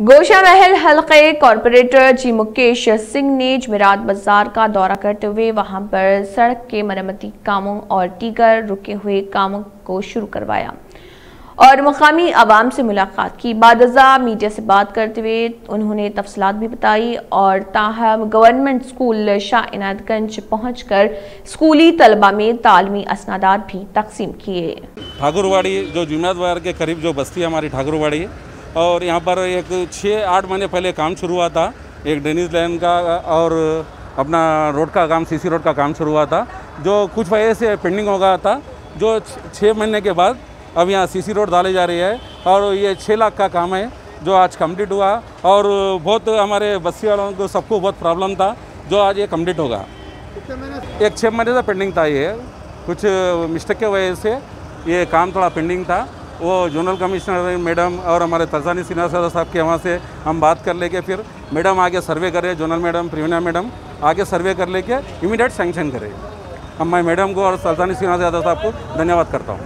गोशा महल हल्के कॉरपोरेटर जी मुकेश सिंह ने जमेरात बाज़ार का दौरा करते हुए वहाँ पर सड़क के मरम्मती कामों और टीगर रुके हुए कामों को शुरू करवाया और मकामी आवाम से मुलाकात की। बादजा मीडिया से बात करते हुए उन्होंने तफसलात भी बताई और ताहम गवर्नमेंट स्कूल शाह इनायतगंज पहुँच कर स्कूली तलबा में तालमी असनादात भी तकसीम किए। ठाकुरवाड़ी, जो जुम्मतवार के करीब जो बस्ती है, हमारी ठाकुरवाड़ी और यहाँ पर एक छः आठ महीने पहले काम शुरू हुआ था। एक ड्रेनेज लाइन का और अपना रोड का काम सीसी रोड का काम शुरू हुआ था, जो कुछ वजह से पेंडिंग हो गया था। जो छः महीने के बाद अब यहाँ सीसी रोड डाली जा रही है और ये छः लाख का काम है, जो आज कंप्लीट हुआ और बहुत हमारे बस्ती वालों को सबको बहुत प्रॉब्लम था, जो आज ये कंप्लीट होगा। एक छः महीने से पेंडिंग था ये। कुछ मिस्टेक के वजह से ये काम थोड़ा पेंडिंग था। वो जोनल कमिश्नर मैडम और हमारे तजानी सिन्हा साहब के वहाँ से हम बात कर लेके फिर मैडम आगे सर्वे करें जोनल मैडम प्रवीणा मैडम, आगे सर्वे कर लेके इमीडिएट सेंक्शन करे। हम मैं मैडम को और तजानी सिन्हा साहब को धन्यवाद करता हूँ।